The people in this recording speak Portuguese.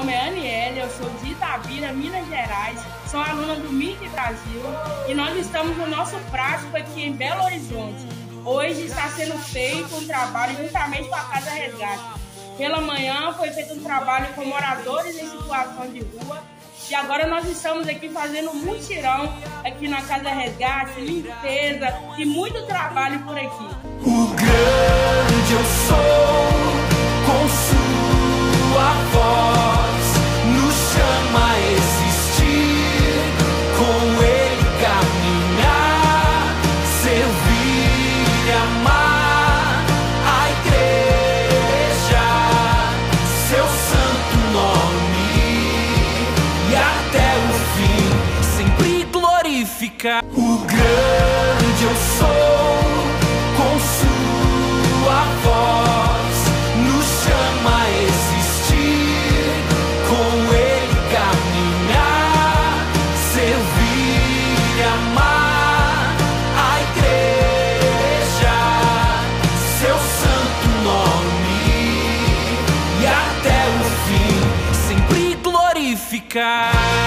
nome é Aniele, eu sou de Itabira, Minas Gerais, sou aluna do MIC Brasil e nós estamos no nosso prático aqui em Belo Horizonte. Hoje está sendo feito um trabalho juntamente com a Casa Resgate. Pela manhã foi feito um trabalho com moradores em situação de rua e agora nós estamos aqui fazendo um mutirão aqui na Casa Resgate, limpeza e muito trabalho por aqui. O grande eu O grande eu sou, com sua voz, nos chama a existir, com ele caminhar, servir e amar a igreja, seu santo nome, e até o fim sempre glorificar.